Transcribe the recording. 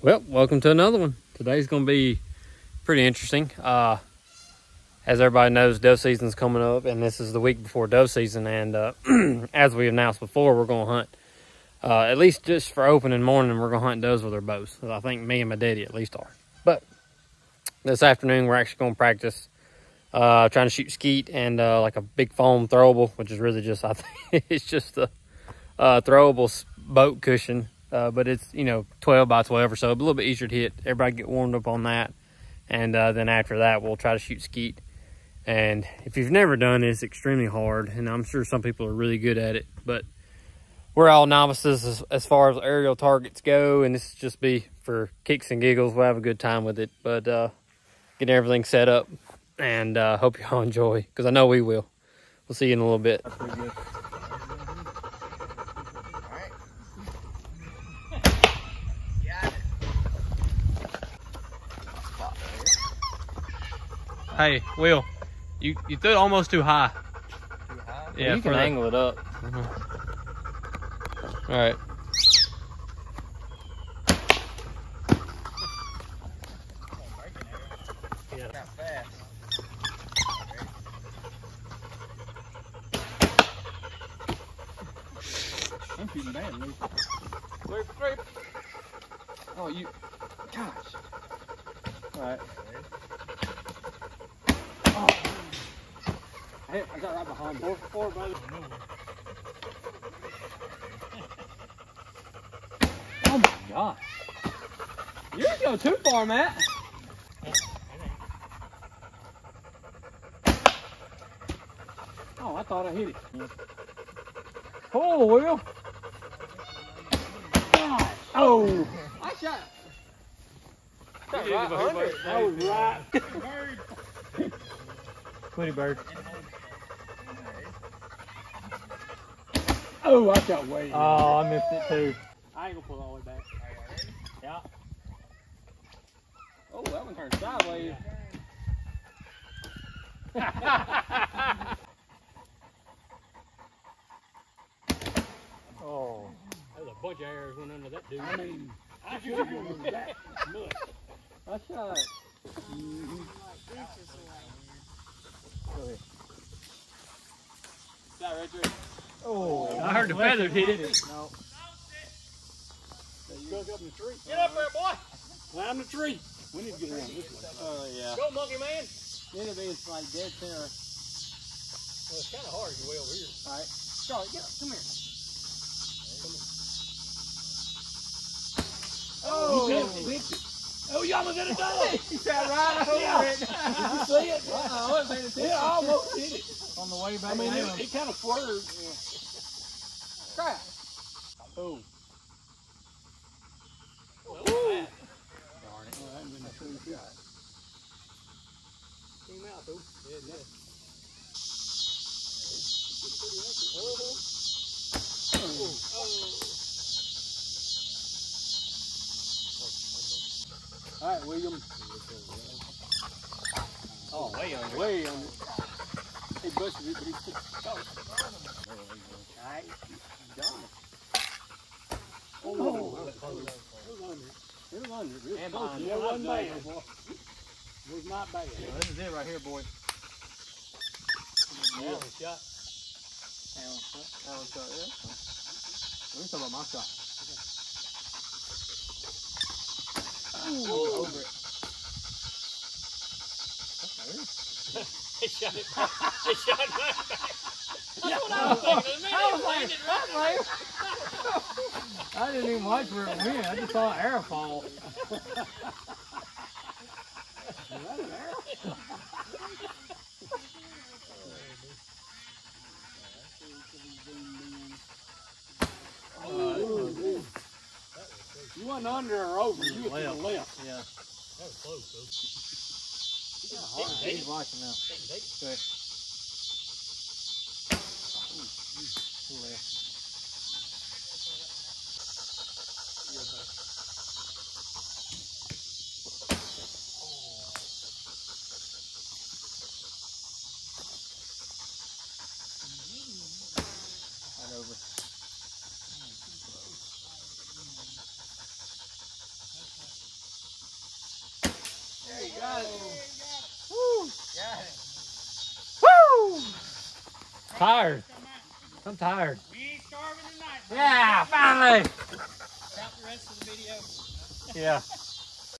Well, welcome to another one. Today's going to be pretty interesting. Uh, as everybody knows, dove season's coming up, and this is the week before dove season. And uh, as we announced before, we're going to hunt, uh, at least just for opening morning, we're going to hunt doves with our bows. I think me and my daddy at least are. But this afternoon, we're actually going to practice uh, trying to shoot skeet and uh, like a big foam throwable, which is really just, I think it's just a throwable boat cushion uh, but it's you know 12 by 12 or so, a little bit easier to hit. Everybody get warmed up on that, and uh, then after that, we'll try to shoot skeet. And if you've never done it, it's extremely hard, and I'm sure some people are really good at it, but we're all novices as, as far as aerial targets go, and this is just be for kicks and giggles. We'll have a good time with it, but uh, getting everything set up, and uh, hope y'all enjoy, because I know we will. We'll see you in a little bit. Hey, Will, you you threw it almost too high. Too high? Yeah, you can the, angle it up. Mm -hmm. All right. I'm shooting bad, Lee. Wait, wait. Oh, you. Gosh. All right. Hey, I got right behind four four, brother. Oh my gosh. You didn't go too far, Matt. Oh, I thought I hit it. Oh, Will. Gosh. Oh. I shot. Shot right under right. Quitty bird. Oh, I shot way. Oh, I missed it too. I ain't gonna pull all the way back. Yeah. Oh, that one turned sideways. oh. There's a bunch of arrows went under that dude. I mean, I should have gone under that much. I shot. Mm -hmm. Go ahead. That right there. Oh, I heard the feathers hit it. No. Go up in the tree. Get up there, boy. Climb the tree. We need to get around this way. Oh, yeah. Go, monkey man. It'll be like dead center. Well, it's kind of hard to way over here. All right. Charlie, get up. Come here. Oh, you almost hit a dog. he shot right over yeah. it. Did you see it? Uh, I wasn't paying attention. Yeah, I almost hit it. On the way back I mean, it, it kind of swerved. Yeah. Crap. Oh. Well, Darn it. Well, that hadn't been a true shot. Came out, though. Yeah, yeah. All right, William. Oh, way under. Way under. He busted it, but he took the All right, done it. Oh, it was under. It was under. It was And close. behind. Yeah, it wasn't bad. It was not bad. Well, this is it right here, boy. Yeah. Alan shot. Alan shot. Alan shot, yeah. Let me talk about my shot. Ooh. Over it. he shot it. He shot it right back. That's what I was thinking. The I was like, landed right there. I didn't even watch for it went. I just saw an arrow fall. Oh, you went under or over, you went to the left. Yeah. That was close, though. He's watching now. Good. Left. Tired. I'm tired. We ain't starving tonight. Yeah, finally. The rest of the video. Yeah.